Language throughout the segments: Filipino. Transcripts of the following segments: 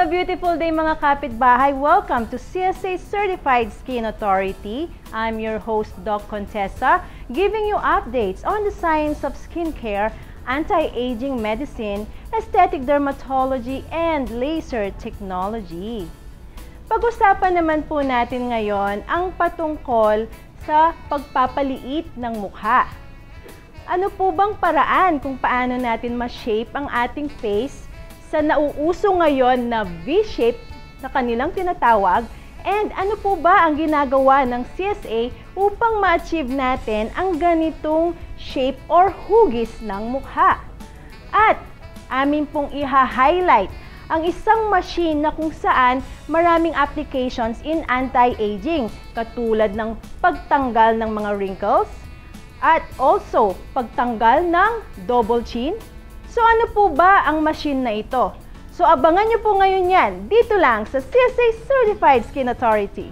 A beautiful day mga kapitbahay. Welcome to CSA Certified Skin Authority. I'm your host, Doc Contessa, giving you updates on the science of skincare, anti-aging medicine, aesthetic dermatology, and laser technology. Pag-usapan naman po natin ngayon ang patungkol sa pagpapaliit ng mukha. Ano po bang paraan kung paano natin ma-shape ang ating face sa nauuso ngayon na V-shape na kanilang tinatawag and ano po ba ang ginagawa ng CSA upang ma-achieve natin ang ganitong shape or hugis ng mukha. At amin pong iha-highlight ang isang machine na kung saan maraming applications in anti-aging katulad ng pagtanggal ng mga wrinkles at also pagtanggal ng double chin, So ano po ba ang machine na ito? So abangan niyo po ngayon yan dito lang sa CSA Certified Skin Authority.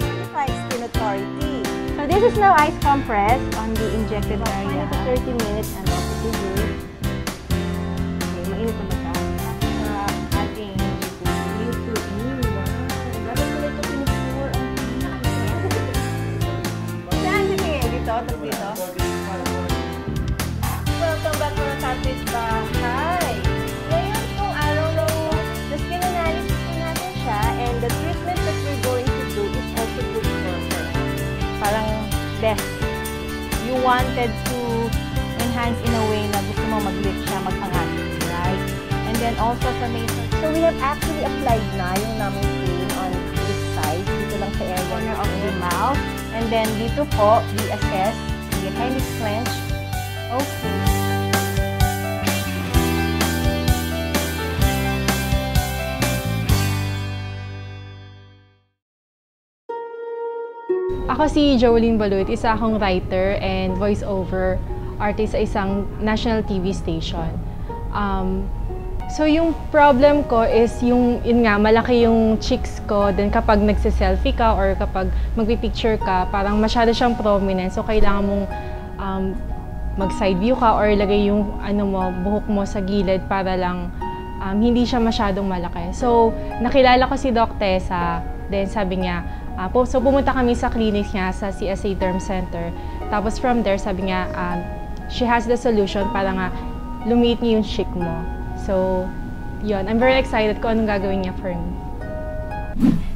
Certified Skin Authority. So this is now ice compress on the injected area. 30 minutes and also to do. Wanted to enhance in a way na gusto mo mag-lift siya, mag-angat. Right? And then also sa mason. So we have actually applied na yung namin cream on this side. Dito lang sa area corner of the mouth. And then dito po, we assess. We kindly clench. Okay. Ako si Jolene Balut, isa akong writer and voiceover artist sa isang national TV station. Um, so yung problem ko is yung, yun nga, malaki yung cheeks ko. Then kapag nagsiselfie ka or kapag magpipicture ka, parang masyado siyang prominent. So kailangan mong um, mag-side view ka or lagay yung ano mo, buhok mo sa gilid para lang um, hindi siya masyadong malaki. So nakilala ko si Doc Tessa. Then sabi niya, Uh, so pumunta kami sa clinic niya sa CSA Derm Center. Tapos from there, sabi niya, um, she has the solution para nga lumiit niya yung cheek mo. So, yun. I'm very excited kung anong gagawin niya for me.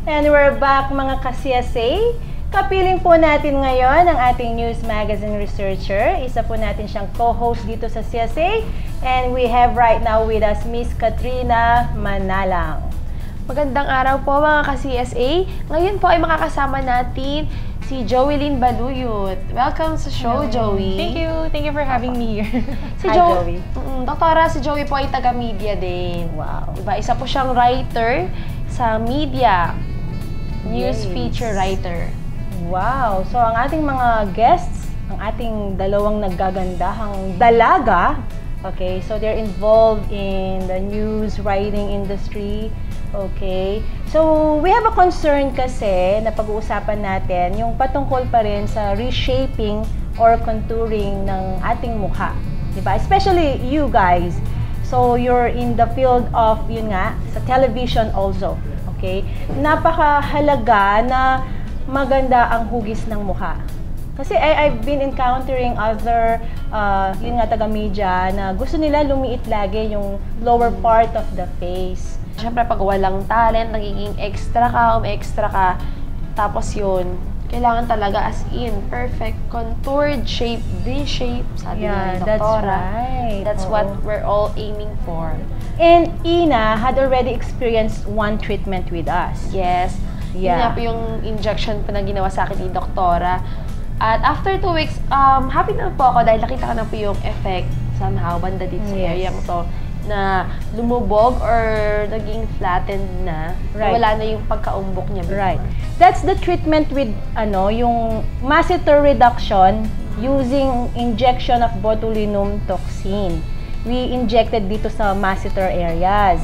And we're back mga ka-CSA. Kapiling po natin ngayon ang ating news magazine researcher. Isa po natin siyang co-host dito sa CSA. And we have right now with us Miss Katrina Manalang. Magandang araw po mga ka-CSA. Ngayon po ay makakasama natin si Joelyn Baluyot. Welcome sa show, Hello. Joey. Thank you. Thank you for having me here. Si Hi, Jo- Joey. Mm, Doktora, si Joey po ay taga-media din. Wow. Diba? Isa po siyang writer sa media. News Yes. feature writer. Wow! So, ang ating mga guests, ang ating dalawang naggagandahang dalaga, okay, so they're involved in the news writing industry, okay. So, we have a concern kasi na pag-uusapan natin yung patungkol pa rin sa reshaping or contouring ng ating mukha. Diba? Especially you guys. So, you're in the field of, yun nga, sa television also. Okay? Napakahalaga na maganda ang hugis ng mukha. Kasi I, I've been encountering other, uh, yun nga, taga-media, na gusto nila lumiit lagi yung lower part of the face. Siyempre, pag walang talent, nagiging extra ka, um-extra ka. Tapos yun, kailangan talaga as in, perfect, contoured shape, V-shape, sabi Yeah, nga ni that's Doktora. right. That's Oo. what we're all aiming for. And Ina had already experienced one treatment with us. Yes. Yun Yeah. nga po yung injection po na ginawa sa akin ni Doktora. At after two weeks, um, happy na po ako dahil nakita ko na po yung effect somehow, banda dito sa Yes. area to na lumubog or naging flattened na. Right. Wala na yung pagkaumbok niya before. Right. That's the treatment with ano, yung masseter reduction using injection of botulinum toxin. We injected dito sa masseter areas.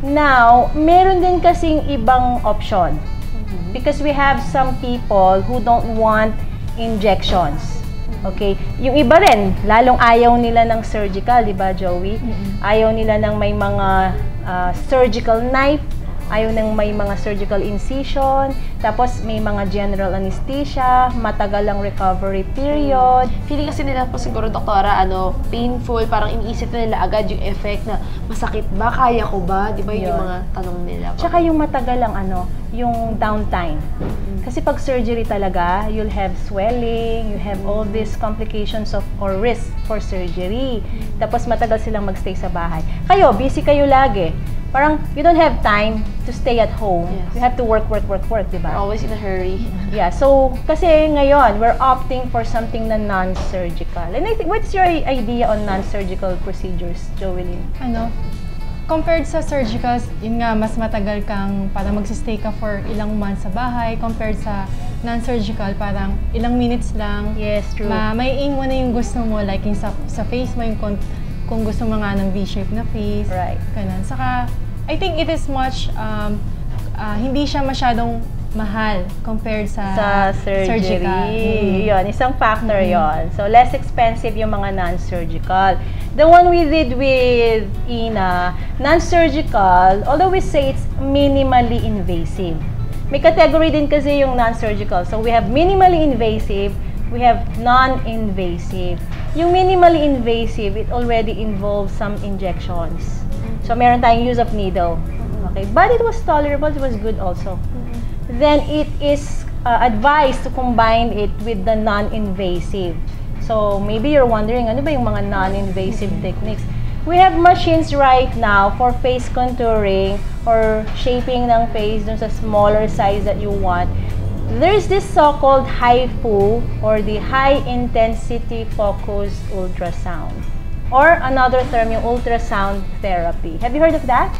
Now, meron din kasing ibang option. Because we have some people who don't want injections. Okay? Yung iba rin, lalong ayaw nila ng surgical, di ba, Joey? Ayaw nila ng may mga ah, surgical knife, ayaw ng may mga surgical incision, tapos may mga general anesthesia, matagal ang recovery period. Feeling kasi nila po siguro, doktora, ano, painful, parang iniisip na nila agad yung effect na masakit ba, kaya ko ba? Di ba yun yung Yun. mga tanong nila? Tsaka yung matagal ang ano, yung downtime. Kasi pag surgery talaga, you'll have swelling, you have all these complications of or risk for surgery. Tapos matagal silang magstay sa bahay. Kayo, busy kayo lagi. Parang you don't have time to stay at home. Yes. You have to work, work, work, work, di ba? always in a hurry. Yeah, so kasi ngayon, we're opting for something na non-surgical. And I think, what's your idea on non-surgical procedures, Joelyn? Ano, compared sa surgical, yun nga, mas matagal kang para magsistay ka for ilang months sa bahay compared sa non-surgical, parang ilang minutes lang. Yes, true. Ma may aim mo na yung gusto mo, like yung sa, sa face mo, yung kung, gusto mo nga ng V-shape na face. Right. Ganun. Saka, I think it is much, um, ah, hindi siya masyadong mahal compared sa, sa surgery. surgical. Mm. Yun, isang factor yon. So, less expensive yung mga non-surgical. The one we did with Ina, non-surgical, although we say it's minimally invasive. May category din kasi yung non-surgical. So, we have minimally invasive, we have non-invasive. Yung minimally invasive, it already involves some injections. So, meron tayong use of needle. Okay, but it was tolerable, it was good also then it is uh, advised to combine it with the non-invasive. So maybe you're wondering, ano ba yung mga non-invasive techniques? We have machines right now for face contouring or shaping ng face dun sa smaller size that you want. There's this so-called HIFU or the High Intensity Focused Ultrasound. Or another term, yung ultrasound therapy. Have you heard of that?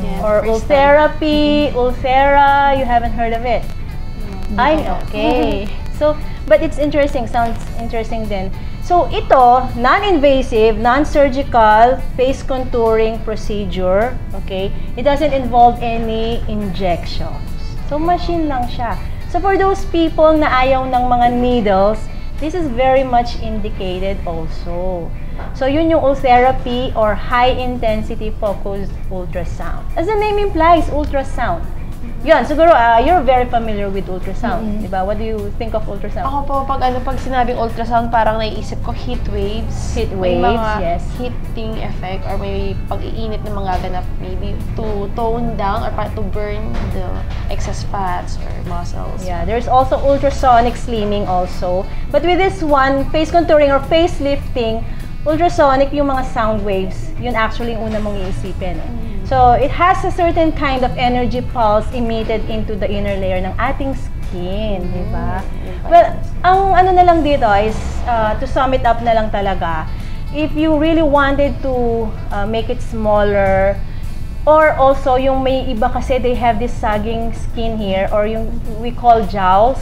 Yeah, or first time. Ultherapy, Ulthera, you haven't heard of it? Ay, okay. So, but it's interesting, sounds interesting then. So, ito, non-invasive, non-surgical face contouring procedure, okay? It doesn't involve any injections. So, machine lang siya. So, for those people na ayaw ng mga needles, this is very much indicated also. So, yun yung ultherapy or high-intensity focused ultrasound. As the name implies, ultrasound. Yun, siguro ah, you're very familiar with ultrasound, di ba? What do you think of ultrasound? Ako po, pag ano, pag sinabing ultrasound, parang naiisip ko heat waves. Heat May waves, mga yes. heating effect or may pag-iinit na mga ganap maybe to tone down or to burn the excess fats or muscles. Yeah, there's also ultrasonic slimming also. But with this one, face contouring or facelifting, ultrasonic yung mga sound waves, yun actually yung una mong iisipin. eh. So, it has a certain kind of energy pulse emitted into the inner layer ng ating skin, di ba? Well, ang ano na lang dito is, uh, to sum it up na lang talaga, if you really wanted to uh, make it smaller, Or also, yung may iba kasi they have this sagging skin here or yung we call jowls.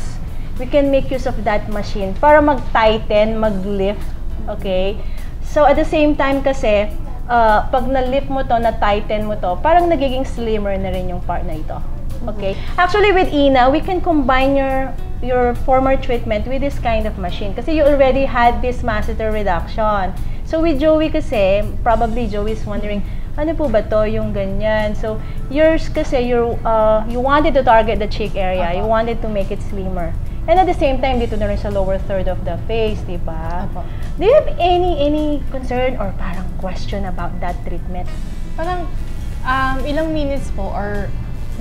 We can make use of that machine para mag-tighten, mag-lift. Okay? So, at the same time kasi, uh, pag na-lift mo to, na-tighten mo to, parang nagiging slimmer na rin yung part na ito. Okay? Actually, with Ina, we can combine your your former treatment with this kind of machine kasi you already had this masseter reduction. So, with Joey kasi, probably Joey is wondering, ano po ba to yung ganyan? So, yours kasi, you're, uh, you wanted to target the cheek area. You wanted to make it slimmer. And at the same time, dito na rin sa lower third of the face, di ba? Do you have any any concern or parang question about that treatment? Parang um, ilang minutes po or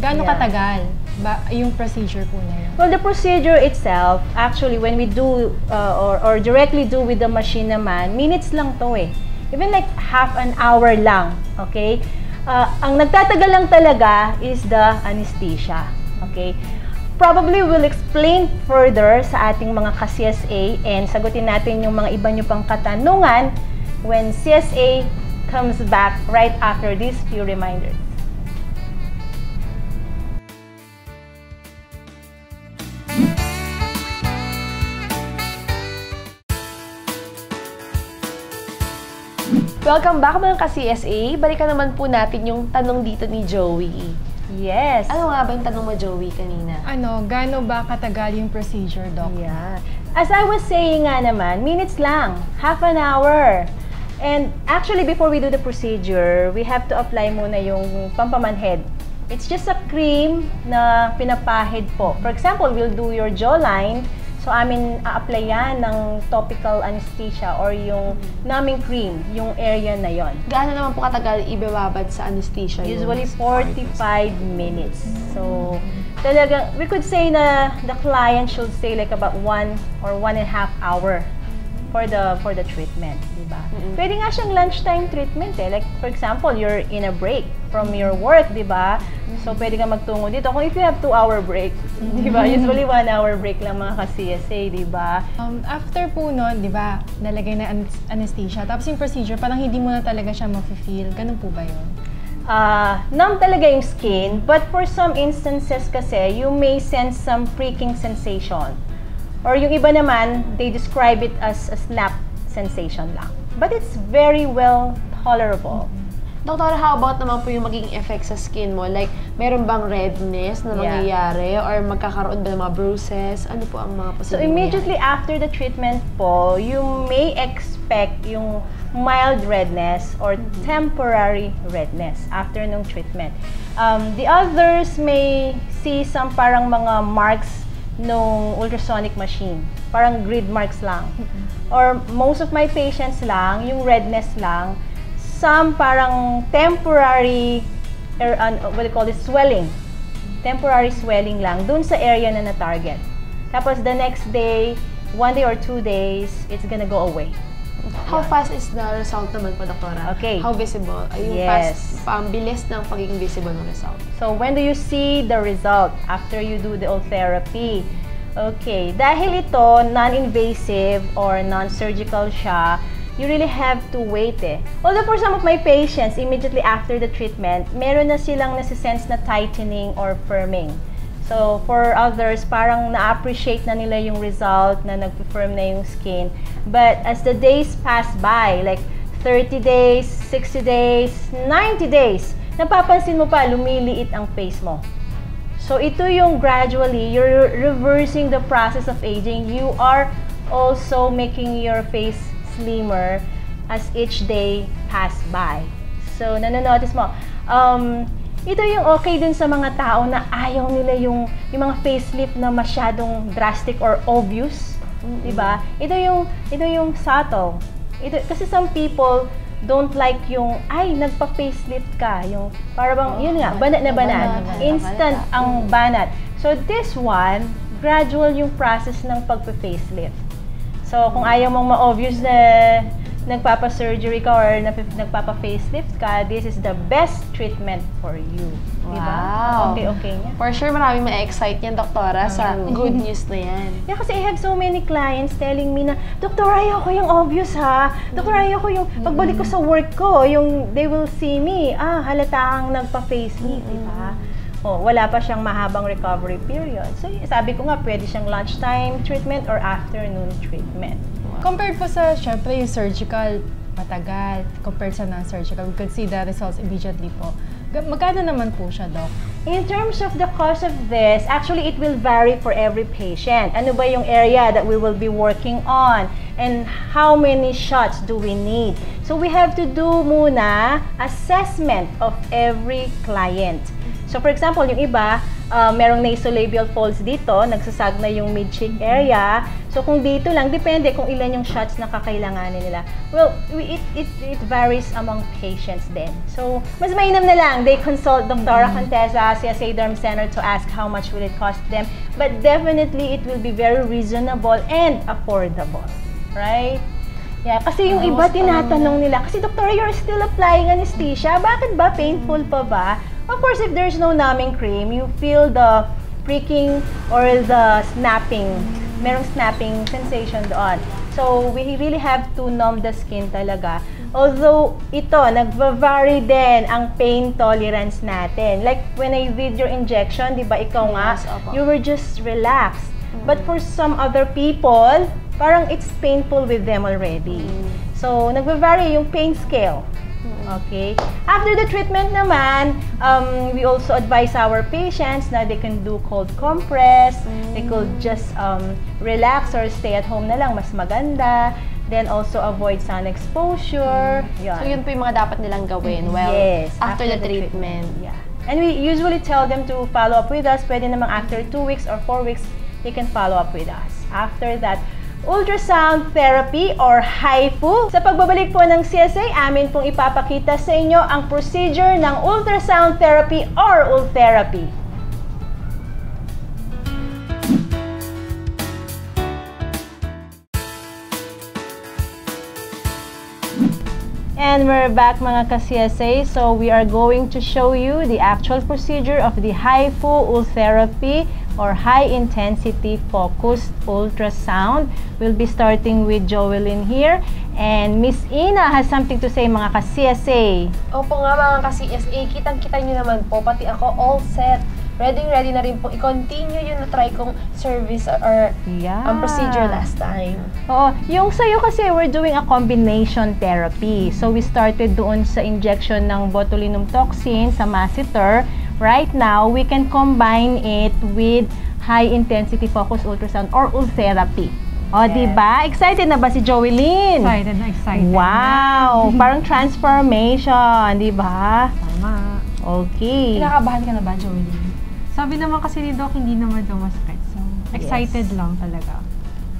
gaano Yeah. katagal ba yung procedure po na yun? Well, the procedure itself, actually, when we do uh, or, or directly do with the machine naman, minutes lang to eh. Even like half an hour lang, okay? Uh, ang nagtatagal lang talaga is the anesthesia, okay? Probably we'll explain further sa ating mga ka-CSA and sagutin natin yung mga iba nyo pang katanungan when CSA comes back right after these few reminders. Welcome back mga ka-CSA. Balikan naman po natin yung tanong dito ni Joey. Yes. Ano nga ba yung tanong mo, Joey, kanina? Ano, gaano ba katagal yung procedure, Doc? Yeah. As I was saying nga naman, minutes lang, half an hour. And actually, before we do the procedure, we have to apply muna yung pampamanhead. It's just a cream na pinapahid po. For example, we'll do your jawline. So, amin a-applyan ng topical anesthesia or yung naming cream, yung area na yon. Gaano naman po katagal ibababad sa anesthesia? Usually 45 minutes. So, talagang, we could say na the client should stay like about one or one and a half hour for the for the treatment, di ba? Pwede nga siyang lunchtime treatment eh. Like, for example, you're in a break from your work, di ba? So, pwede ka magtungo dito. Kung if you have two-hour break, di ba? Usually one-hour break lang mga ka-CSA, di ba? Um, after po nun, di ba, nalagay na an- anesthesia. Tapos yung procedure, parang hindi mo na talaga siya mafe-feel. Ganun po ba yun? uh, numb talaga yung skin, but for some instances kasi, you may sense some pricking sensation. Or yung iba naman, they describe it as a snap sensation lang. But it's very well tolerable. Doktor, how about naman po yung magiging effect sa skin mo? Like, meron bang redness na Yeah. nangyayari? Or magkakaroon ba ng mga bruises? Ano po ang mga So posibleng immediately after the treatment po, you may expect yung mild redness or temporary redness after nung treatment. Um, the others may see some parang mga marks nung ultrasonic machine. Parang grid marks lang. Or most of my patients lang, yung redness lang. Some parang temporary, er, an- what do you call this, swelling temporary swelling lang dun sa area na na-target. Tapos the next day, one day or two days, it's gonna go away. How fast is the result naman po, doktora? Okay. How visible? Yung Yes. fast, ang bilis ng pagiging visible ng result. So, when do you see the result after you do the old therapy? Okay, dahil ito non-invasive or non-surgical siya, you really have to wait eh. Although for some of my patients, immediately after the treatment, meron na silang nasisense na tightening or firming. So, for others, parang na-appreciate na nila yung result na nag-firm na yung skin. But as the days pass by, like 30 days, 60 days, 90 days, napapansin mo pa, lumiliit ang face mo. So, ito yung gradually, you're reversing the process of aging. You are also making your face slimmer as each day pass by. So, nanonotice mo. Um, ito yung okay din sa mga tao na ayaw nila yung, yung mga facelift na masyadong drastic or obvious. Mm-mm. 'di ba? Ito yung ito yung subtle. Ito kasi some people don't like yung ay nagpa-facelift ka, yung para bang yun nga, banat na banat. banat, Instant banat. ang banat. So this one, gradual yung process ng pagpa-facelift. So kung ayaw mong ma-obvious na nagpapa-surgery ka or nagpapa-facelift ka, this is the best treatment for you. Wow. Okay, okay niya. For sure, maraming ma-excite yan, doktora, sa Mm. good news na yan. Yeah, kasi I have so many clients telling me na, Doktor, ayoko yung obvious ha. Doktor, ayoko yung pagbalik ko sa work ko, yung they will see me, ah, halata kang nagpa-facelift, di ba? Oh, wala pa siyang mahabang recovery period. So, sabi ko nga, pwede siyang lunchtime treatment or afternoon treatment. Compared po sa, syempre, yung surgical, matagal. Compared sa non-surgical, we could see the results immediately po. Magkano naman po siya, Doc? In terms of the cost of this, actually it will vary for every patient. Ano ba yung area that we will be working on? And how many shots do we need? So we have to do muna assessment of every client. So for example, yung iba, uh, merong nasolabial folds dito, nagsasag na yung mid-cheek area. So kung dito lang, depende kung ilan yung shots na kakailanganin nila. Well, we- it, it, it varies among patients din. So, mas mainam na lang, they consult Dr. Contessa, CSA Derm Center to ask how much will it cost them. But definitely, it will be very reasonable and affordable. Right? Yeah, kasi yung iba tinatanong nila, kasi Doctor, you're still applying anesthesia, bakit ba? Painful pa ba? Of course, if there's no numbing cream, you feel the pricking or the snapping. Merong snapping sensation doon. So, we really have to numb the skin talaga. Although, ito, nagva-vary din ang pain tolerance natin. Like, when I did your injection, di ba, ikaw nga, Yes, you were just relaxed. But for some other people, parang it's painful with them already. So, nagva-vary yung pain scale. Okay? After the treatment naman, um, we also advise our patients na they can do cold compress. They could just um, relax or stay at home na lang, mas maganda. Then also avoid sun exposure. Yan. So, yun po yung mga dapat nilang gawin. Well, yes, after, the, treatment. Yeah. And we usually tell them to follow up with us. Pwede namang after 2 weeks or 4 weeks, they can follow up with us. After that, ultrasound therapy or HIFU. Sa pagbabalik po ng CSA, amin pong ipapakita sa inyo ang procedure ng ultrasound therapy or ultherapy. And we're back mga ka-CSA. So we are going to show you the actual procedure of the HIFU ultherapy or high intensity focused ultrasound. We'll be starting with Joelyn here. And Miss Ina has something to say mga ka-CSA. Opo nga mga ka-CSA, kitang-kita nyo naman po, pati ako all set. Ready, ready na rin po. I-continue yung na-try kong service or Yeah. ang procedure last time. Oo. Yung sa'yo kasi, we're doing a combination therapy. So, we started doon sa injection ng botulinum toxin sa masseter. Right now, we can combine it with high-intensity focused ultrasound or ultherapy. O, Yes. di ba? Excited na ba si Joelyn? Excited na excited. Wow! Parang transformation, di ba? Tama. Okay. Kinakabahan ka na ba, Jolie? Sabi naman kasi ni Doc, hindi naman daw masakit. So, excited lang talaga.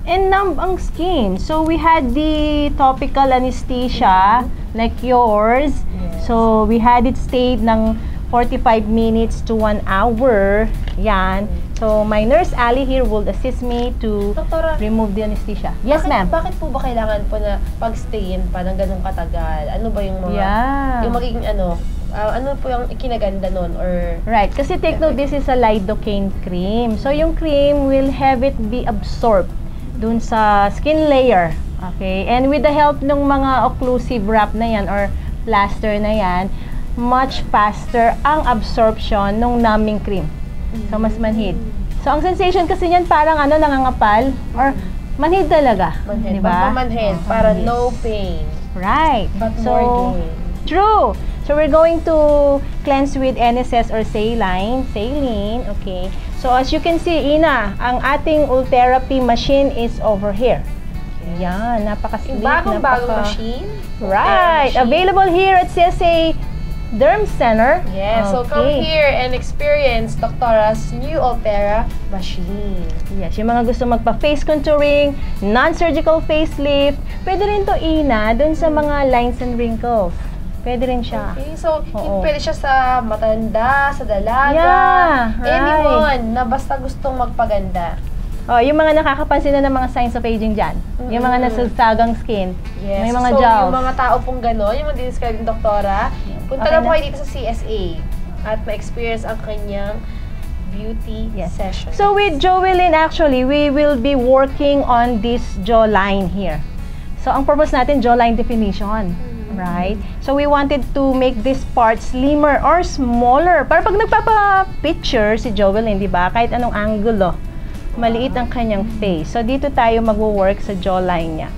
And numb ang skin. So, we had the topical anesthesia, like yours. Yes. So, we had it stayed ng 45 minutes to 1 hour. Yan. So, my nurse Ali here will assist me to Doktora, remove the anesthesia. Yes, ma'am. Bakit po ba kailangan po na pag-stayin pa ng ganong katagal? Ano ba yung mga... Yeah. Yung magiging ano, ah, ano po yung ikinaganda nun? Or... Right. Kasi take note, this is a lidocaine cream. So, yung cream will have it be absorbed dun sa skin layer. Okay? And with the help ng mga occlusive wrap na yan or plaster na yan, much faster ang absorption ng numbing cream. So, mas manhid. So, ang sensation kasi niyan parang ano, nangangapal or manhid talaga. Manhead. Di ba? Pagmamanhead, Oh, para yes. no pain. Right. But so, more gain. True. So we're going to cleanse with NSS or saline, saline, okay. So as you can see, Ina, ang ating ultherapy machine is over here. Yan, napaka-sleek, Yung bagong-bagong napaka- machine. Right. Machine. Available here at CSA Derm Center. Yes, so come Okay. here and experience Doctora's new Altera machine. Yes, yung mga gusto magpa-face contouring, non-surgical facelift, pwede rin to Ina dun sa mga lines and wrinkles. Pwede rin siya. Okay, so Oo. pwede siya sa matanda, sa dalaga, Yeah, right. anyone na basta gustong magpaganda. Oh, yung mga nakakapansin na ng mga signs of aging dyan. Yung mga nasasagang skin. Yes. May mga so, jowls. yung mga tao pong gano'n, yung mga dinescribe ng doktora, punta Okay na po kayo dito sa CSA at ma-experience ang kanyang beauty Yes. session. So with Joelyn, actually, we will be working on this jawline here. So ang purpose natin, jawline definition. Right? So we wanted to make this part slimmer or smaller. Para pag nagpapa-picture si Joelyn, di ba? Kahit anong angulo, maliit ang kanyang face. So dito tayo magwo-work sa jawline niya.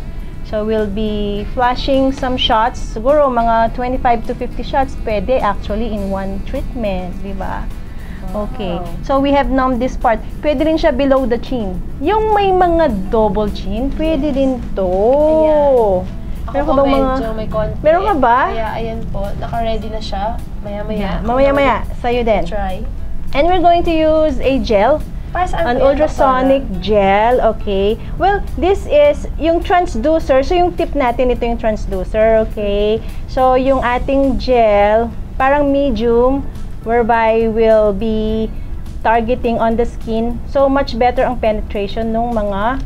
So we'll be flashing some shots. Siguro mga 25 to 50 shots pwede actually in one treatment, di ba? Okay. So we have numbed this part. Pwede rin siya below the chin. Yung may mga double chin, pwede din to. Meron ka bang mga... medyo may konti. Meron ka ba? Kaya ayan po, naka-ready na siya. Maya-maya. Yeah, mamaya-maya, sa'yo din. Try. And we're going to use a gel An ultrasonic gel, okay. Well, this is yung transducer. So, yung tip natin, ito yung transducer, okay. So, yung ating gel, parang medium, whereby we'll be targeting on the skin. So, much better ang penetration ng mga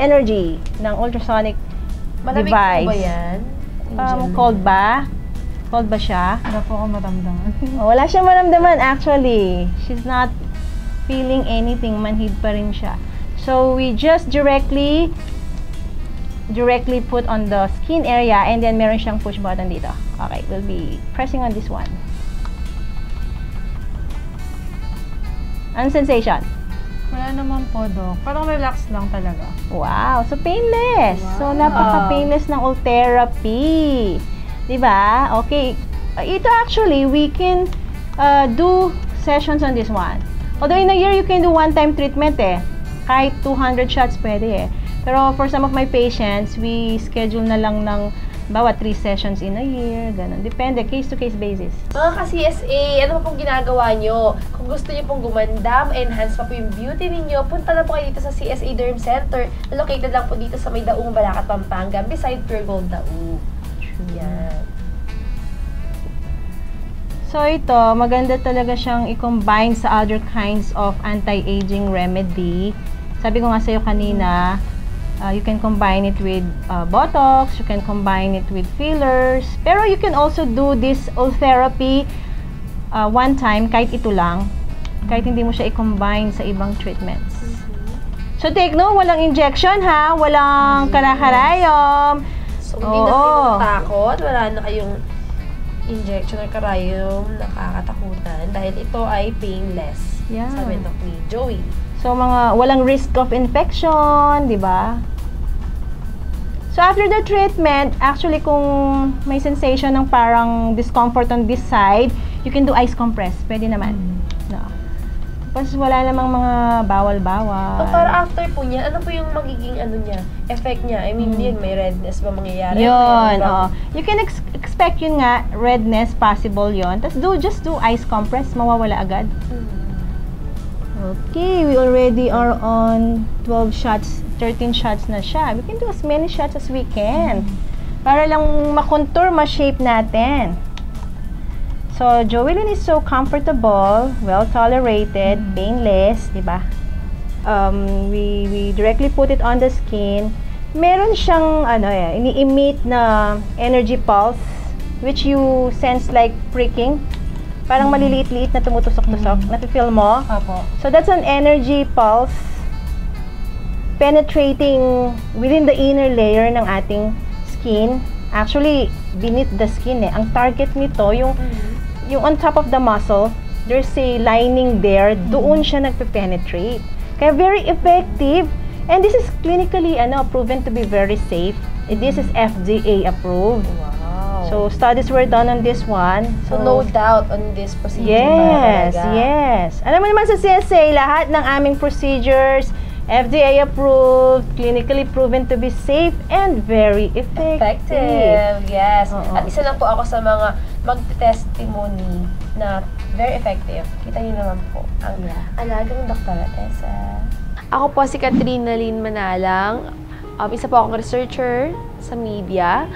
energy ng ultrasonic Malamig device. po ba yan? Um, cold ba? Cold ba siya? Wala po ako maramdaman. Oh, wala siya maramdaman actually. She's not feeling anything. Manhid pa rin siya. So, we just directly directly put on the skin area and then meron siyang push button dito. Okay, we'll be pressing on this one. Ang sensation? Wala naman po, Doc. Parang relax lang talaga. Wow, so painless. So, Wow. napaka-painless ng Ultherapy. Di ba? Okay. Uh, Ito actually, we can uh, do sessions on this one. Although in a year, you can do one-time treatment eh. Kahit 200 shots pwede eh. Pero for some of my patients, we schedule na lang ng bawa 3 sessions in a year, ganun. Depende, case-to-case basis. Mga ka-CSA, ano pa pong ginagawa nyo? Kung gusto nyo pong gumanda, enhance pa po yung beauty ninyo, punta na po kayo dito sa CSA Derm Center located lang po dito sa may Daung, Balacat, Pampanga, beside Pure Gold Daung. Yan. So ito, maganda talaga siyang i-combine sa other kinds of anti-aging remedy. Sabi ko nga sa'yo kanina, uh, you can combine it with uh, Botox, you can combine it with fillers, pero you can also do this therapy uh, one time, kahit ito lang, kahit hindi mo siya i-combine sa ibang treatments. So take no, walang injection ha, walang karakarayom. So, hindi na Oo. kayo takot, wala na kayong injection or karayom nakakatakutan dahil ito ay painless. Yeah. Sabi ng ni Joey. So, mga walang risk of infection, di ba? So, after the treatment, actually, kung may sensation ng parang discomfort on this side, you can do ice compress. Pwede naman. No. Tapos, wala namang mga bawal-bawal. Doktor, after po niya, ano po yung magiging ano niya, effect niya? I mean, yun, may redness ba mangyayari? Yun, May- oh. You can ex- expect yun nga, redness, possible yun. Tapos, do, just do ice compress, mawawala agad. Mm. Okay, we already are on 12 shots, 13 shots na siya. We can do as many shots as we can. Para lang makontour, ma-shape natin. So, Joelyn is so comfortable, well tolerated, painless, di ba? Um, we, we directly put it on the skin. Meron siyang, ano eh, ini-emit na energy pulse, which you sense like pricking. Parang maliliit-liit na tumutusok-tusok. Nafe-feel mo? Opo. So that's an energy pulse penetrating within the inner layer ng ating skin. Actually, beneath the skin eh. Ang target nito, yung, yung on top of the muscle, there's a lining there, doon siya nagpe-penetrate. Kaya very effective. And this is clinically ano, proven to be very safe. This is FDA approved. Wow. So studies were done on this one. So, no doubt on this procedure Yes, yes. Alam mo naman sa CSA, lahat ng aming procedures, FDA approved, clinically proven to be safe, and very effective. Effective, yes. Oo. At isa lang po ako sa mga mag-testimony na very effective. Kita niyo naman po ang Yeah. alagang Dr. Tessa. Ako po si Katrina Lynn Manalang. Um, isa po akong researcher sa media.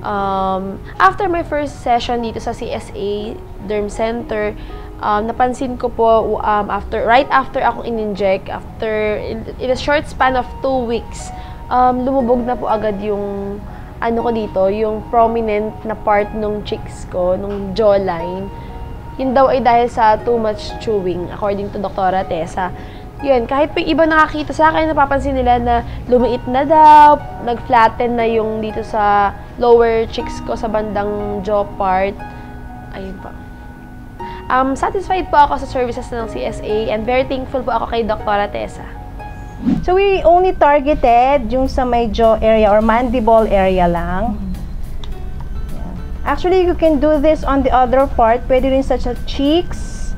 Um, after my first session dito sa CSA Derm Center, um, napansin ko po um, after right after akong in-inject, after in, in a short span of two weeks, um, lumubog na po agad yung ano ko dito, yung prominent na part nung cheeks ko, nung jawline. Yun daw ay dahil sa too much chewing, according to Dr. Tessa. Yun, kahit pa iba nakakita sa akin, napapansin nila na lumiit na daw, nag-flatten na yung dito sa lower cheeks ko sa bandang jaw part. Ayun pa. Um, satisfied po ako sa services ng CSA and very thankful po ako kay Dr. Tessa. So we only targeted yung sa may jaw area or mandible area lang. Actually, you can do this on the other part. Pwede rin sa cheeks.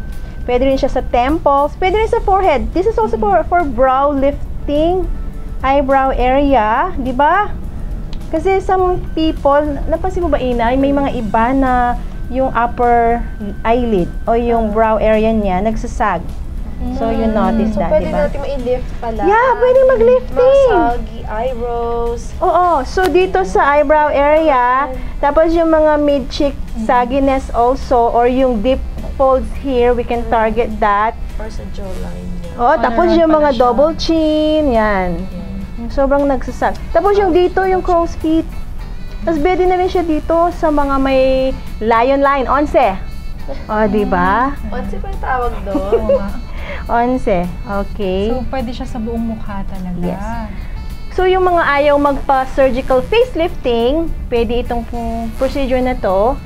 Pwede rin siya sa temples. Pwede rin sa forehead. This is also for, for brow lifting. Eyebrow area. Di ba? Kasi some people, napansin mo ba Ina, may mga iba na yung upper eyelid o yung brow area niya nagsasag. So you notice So, that, pwede di ba? natin ma-lift pala. Yeah, pwede mag-lifting. Mga saggy eyebrows. Oo. So, dito sa eyebrow area, tapos yung mga mid-cheek sagginess also, or yung deep folds here, we can target that. Or sa jawline niya. Oh, tapos Corner yung mga siya. double chin, yan. Sobrang nagsasag. Tapos yung dito, yung crow's feet. Tapos pwede na rin siya dito sa mga may lion line, onse. O, di ba? What's ba yung tawag doon? Onse. Okay. So, pwede siya sa buong mukha talaga. Yes. So, yung mga ayaw magpa-surgical facelifting, pwede itong mm, procedure na to.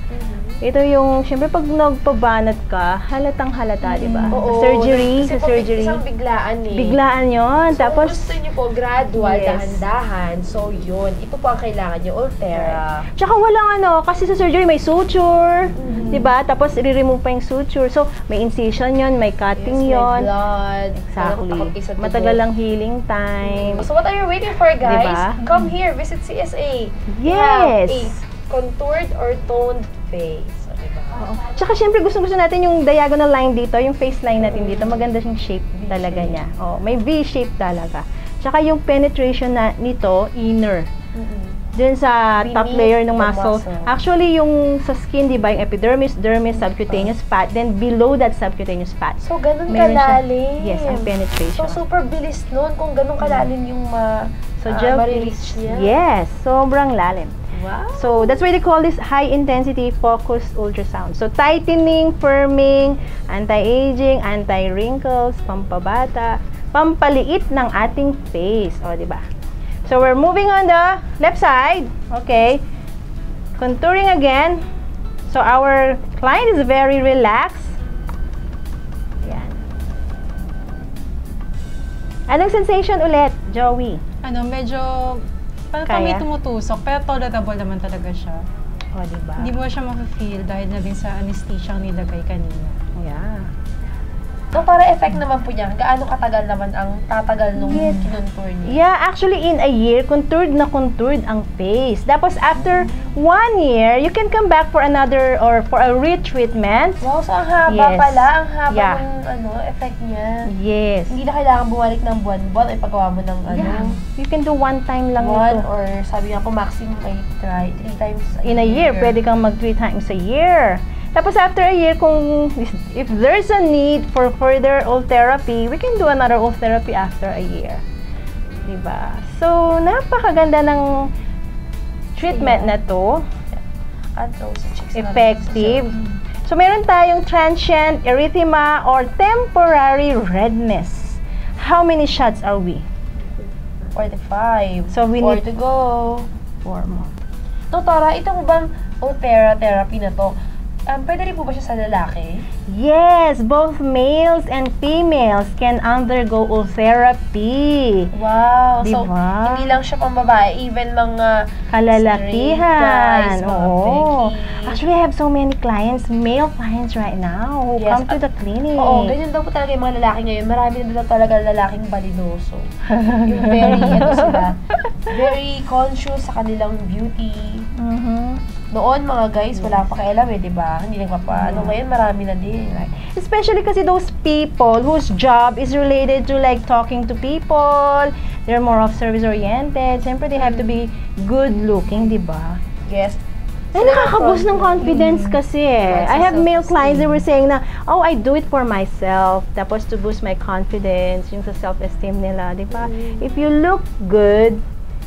Ito yung, syempre pag nagpabanat ka, halatang halata, di ba? Mm. Oo. Sa surgery, kasi sa surgery. Isang biglaan eh. Biglaan yon So, Tapos, gusto niyo po gradual, Yes. dahan-dahan, so yun. Ito po ang kailangan niyo, Ultera. Tsaka walang ano, kasi sa surgery may suture, Mhm. 'di ba? Tapos i-remove pa yung suture. So, may incision 'yon, may cutting Yes, may 'yon. blood. Exactly. Matagal lang healing time. So what are you waiting for, guys? Diba? Come here, visit CSA. Yes. have a contoured or toned face. O, diba? Oo. Tsaka syempre gusto gusto natin yung diagonal line dito, yung face line natin dito, maganda siyang shape talaga niya. Oh, may V shape talaga. Tsaka yung penetration na nito inner. Dun sa top layer ng muscle. muscle. Actually, yung sa skin, di ba, yung epidermis, dermis, subcutaneous fat, then below that subcutaneous fat, So, ganun Meron siya. kalalim. Yes, ang penetration. So, super bilis nun kung ganun kalalim yung ma, So, gel ma-release fix- niya. Yes, sobrang lalim. Wow. So, that's why they call this high intensity focused ultrasound. So, tightening, firming, anti-aging, anti-wrinkles, pampabata, pampaliit ng ating face. O, di ba? So, we're moving on the left side. Okay. Contouring again. So, our client is very relaxed. Yan. Anong sensation ulit, Joey? Ano, medyo, parang pa may tumutusok, pero tolerable naman talaga siya. O, di ba? Hindi mo siya ma-feel dahil na din sa anesthesia ang nilagay kanina. Yeah. So, para effect naman po niya, gaano katagal naman ang tatagal nung Yes. kinontour niya? Yeah, actually in a year, contoured na contoured ang face. Tapos after one year, you can come back for another or for a retreatment. Wow, so ang haba Yes. pala, ang haba Yeah. ng ano, effect niya. Yes. Hindi na kailangan bumalik ng buwan-buwan ay paggawa mo ng ano, Yeah. You can do one time lang one ito. or sabi nga po maximum ay try three times In a year, pwede kang mag three times a year. Tapos after a year, kung if there's a need for further old therapy, we can do another old therapy after a year. Diba? So, napakaganda ng treatment na to. At also, effective. So, meron tayong transient erythema or temporary redness. How many shots are we? 45. So, we Four need- to go. Four more. Doktora, itong bang Ultera therapy na to, um, pwede rin po ba siya sa lalaki? Yes, both males and females can undergo therapy. Wow! So, Diba? hindi lang siya pang babae, even mga Kalalakihan. Guys, Oo. Actually, I have so many clients, male clients right now who Yes, come to the clinic. Oo, ganyan daw po talaga yung mga lalaki ngayon. Marami na daw talaga lalaking balinoso. yung very, ano sila, very conscious sa kanilang beauty. Mhm. Noon, mga guys, wala pa kailam eh, di ba? Hindi nagpapa, ano, ngayon marami na din. Right. Especially kasi those people whose job is related to like talking to people, they're more of service-oriented. Siyempre, they have to be good-looking, di ba? Yes. Ay, nakakaboost ng confidence kasi eh. I have male clients that were saying na, oh, I do it for myself. Tapos to boost my confidence, yung sa self-esteem nila, di ba? If you look good,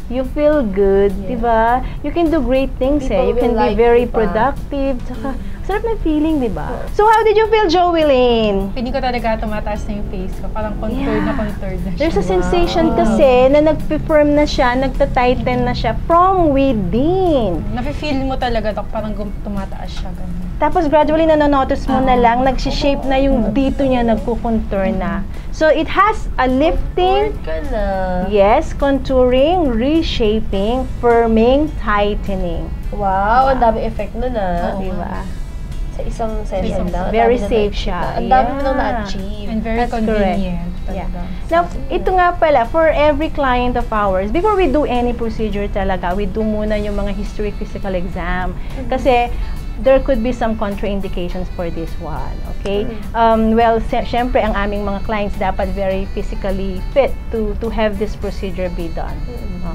you feel good, di ba? You can do great things People eh. You can will be like very pa. productive. Tsaka, sarap na feeling, di ba? So, how did you feel, Lane? Feeling ko talaga tumataas na yung face ko. Parang contoured na Yeah. contoured na siya. There's a sensation kasi na nag-firm na siya, nagta-tighten na siya from within. Nafe-feel mo talaga, Dok, parang tumataas siya. Ganun. Tapos gradually na-notice mo na lang, nagsishape na yung dito niya, nagkukontour na. So it has a lifting, yes, contouring, reshaping, firming, tightening. Wow, ang dami effect nun ah. Di ba? Sa isang session Isang- lang. ang Very na safe siya. Ang dami mo nang na-achieve. And very That's correct. convenient. Yeah. Now, ito nga pala, for every client of ours, before we do any procedure talaga, we do muna yung mga history physical exam. Kasi, there could be some contraindications for this one, okay? Um, well, sy- syempre, ang aming mga clients dapat very physically fit to to have this procedure be done.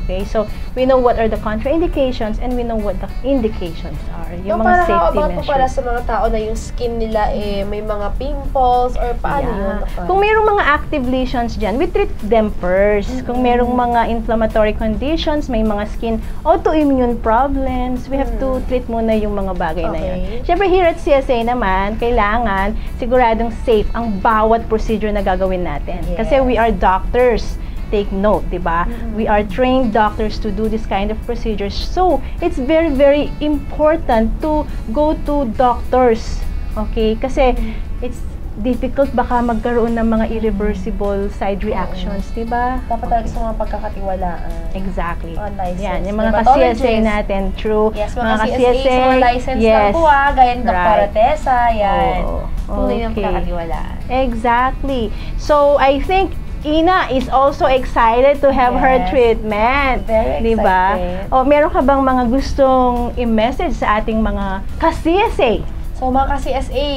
Okay? So, we know what are the contraindications and we know what the indications are. Yung No, mga para safety about po pala measures. sa mga tao na yung skin nila eh may mga pimples or paano Yeah. yun? Naka- Kung mayroong mga active lesions dyan, we treat them first. Kung mayroong mga inflammatory conditions, may mga skin autoimmune problems, we have to treat muna yung mga bagay na yun. Okay. Siyempre, here at CSA naman, kailangan siguradong safe ang bawat procedure na gagawin natin. Kasi Yes. we are doctors take note, di ba? We are trained doctors to do this kind of procedures. So, it's very, very important to go to doctors. Okay? Kasi, it's difficult baka magkaroon ng mga irreversible side reactions, di ba? Dapat talaga sa mga pagkakatiwalaan. Exactly. On license Yan, yung mga ka-CSA natin, true. Yes, mga, CSA, sa mga license yes. lang po ah, gaya Dr. Right. Tessa, yan. Oo, Tunay ng okay. pagkakatiwalaan. Exactly. So, I think Ina is also excited to have her Yes. treatment. Very Di ba? excited. O, meron ka bang mga gustong i-message sa ating mga ka-CSA? So mga ka-CSA,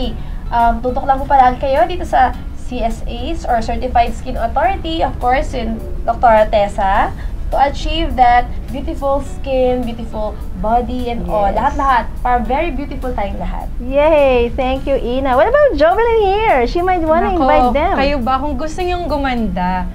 um, tutok lang po palagi kayo dito sa CSAs or Certified Skin Authority, of course, in Dr. Tessa, to achieve that beautiful skin, beautiful body, and all. Yes. Lahat-lahat. Para very beautiful tayong lahat. Yay! Thank you, Ina. What about Jovelyn here? She might want to invite them. Kayo ba, kung gusto nyong gumanda,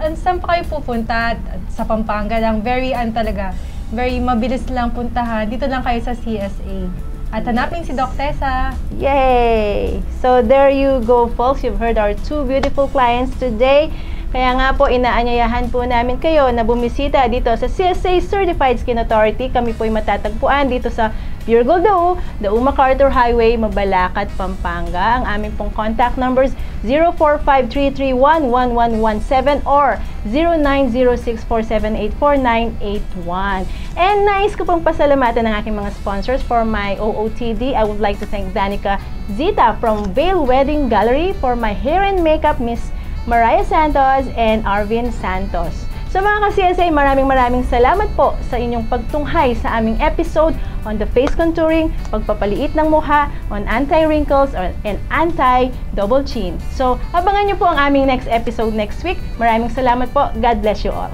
an- saan pa kayo pupunta? Sa Pampanga lang, very, an talaga, very mabilis lang puntahan. Dito lang kayo sa CSA. At hanapin si Doc Tessa. Yay! So there you go folks. You've heard our two beautiful clients today. Kaya nga po, inaanyayahan po namin kayo na bumisita dito sa CSA Certified Skin Authority. Kami po ay matatagpuan dito sa Pure Gold Dao, Dao MacArthur Highway, Mabalacat, Pampanga. Ang aming pong contact numbers 045-331-1117 or 0906-478-4981. And nais ko pong pasalamatan ng aking mga sponsors for my OOTD. I would like to thank Danica Zita from Veil Wedding Gallery for my hair and makeup, Miss Mariah Santos and Arvin Santos. So mga ka-CSA, maraming maraming salamat po sa inyong pagtunghay sa aming episode on the face contouring, pagpapaliit ng mukha, on anti-wrinkles and anti-double chin. So, abangan nyo po ang aming next episode next week. Maraming salamat po. God bless you all.